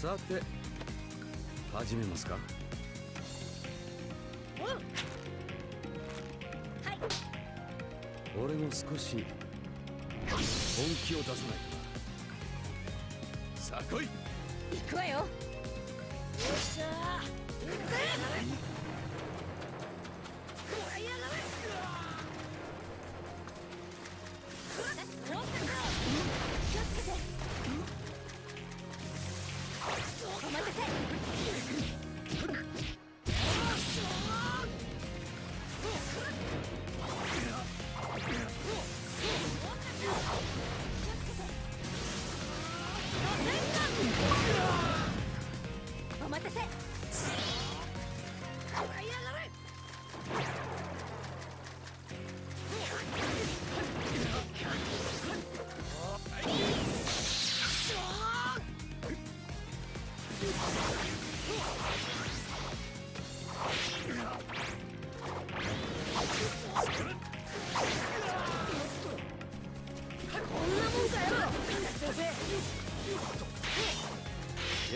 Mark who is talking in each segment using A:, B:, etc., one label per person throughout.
A: さて始めますか。
B: はい。
A: 俺も少し本気を出さないとな。さあ来い。
B: 行くわよ。よっしゃー。やがれ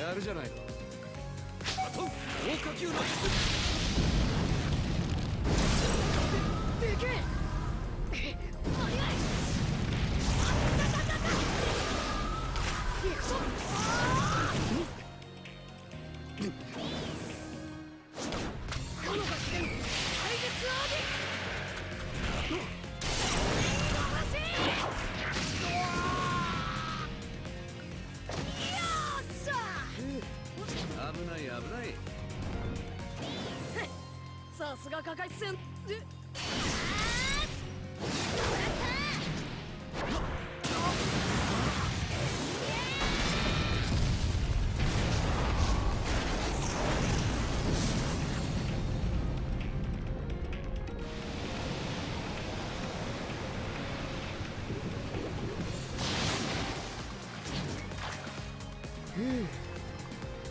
B: や
A: るじゃないか。あと豪華球の術
B: でけえさすが破壊戦で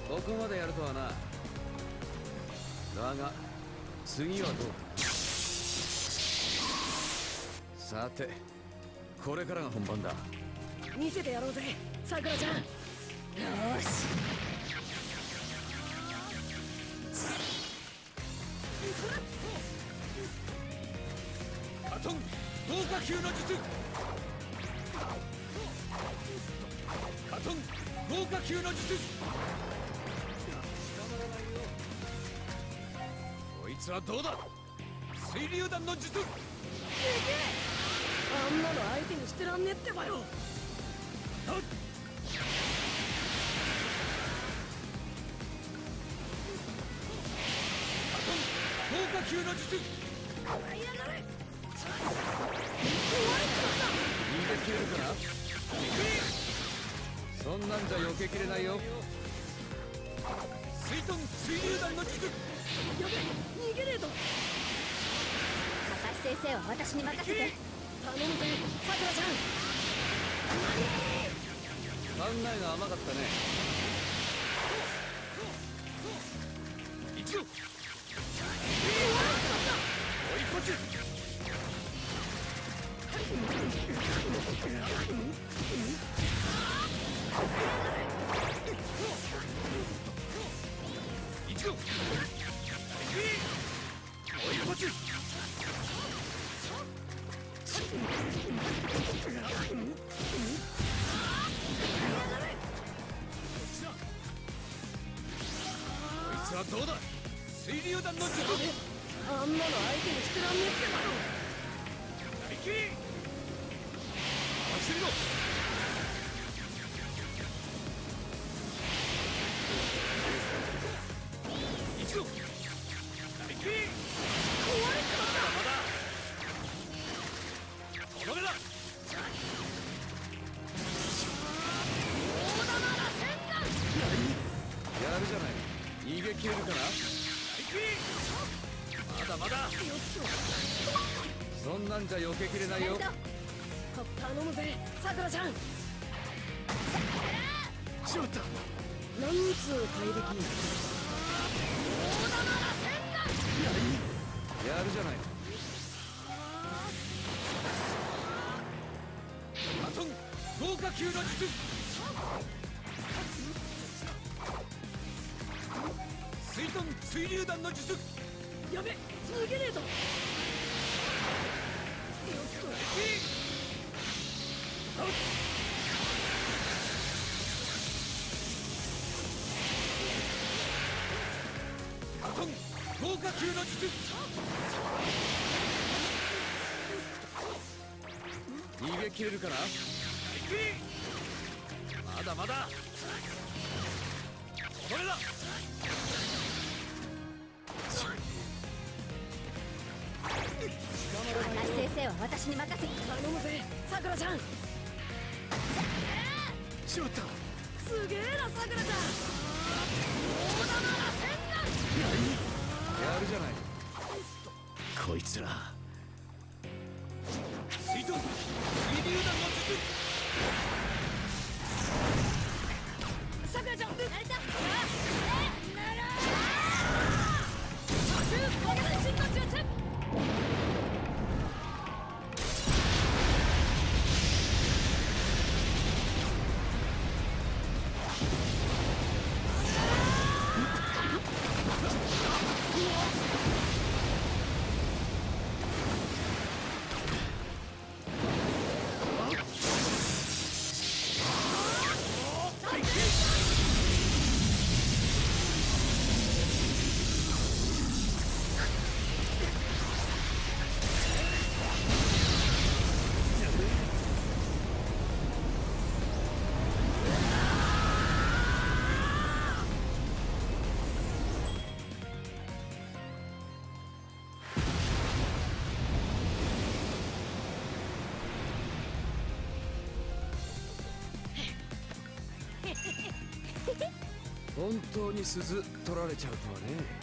A: ここまでやるとはな。だが次はどうかさてこれからが本番だ。
B: 見せてやろうぜさくらちゃん。よーし。
A: カトン豪華球の術。カトン豪華球の術つはどうだ？水流弾の術。
B: あんなの相手にしてらんねってばよ。
A: 豪華球の術。
B: やがれ。
A: 逃げ切れるかな？そんなんじゃ避けきれないよ。水遁水流弾の術
B: 逃げねえと。
C: 高橋先生は私に任せて。
B: 頼むぜさくらちゃん。
A: 考えが甘かったね。一度一度はどうだ水流弾の術
B: あんなの相手にしてらんねってばよ
A: 大きり走りろ。一度大じゃない。逃げ切れるかな？まだまだ。そんなんじゃ避けきれないよ。
B: 頼むぜさくらちゃん。
A: しまった
B: 何つう怪力
A: やるじゃない。バトン。豪華級の術水流弾の術。
B: やべ逃げねえと。よっ
A: カトン豪華級の術。逃げ切れるかな？まだまだ。これだ
C: 破壊先生は私に任せ。
B: と頼むぜ。さくらちゃん。
A: しまった。
B: すげえなさくらちゃん。大
A: やるじゃない。こいつら。水遁水流弾本当に鈴取られちゃうとはね。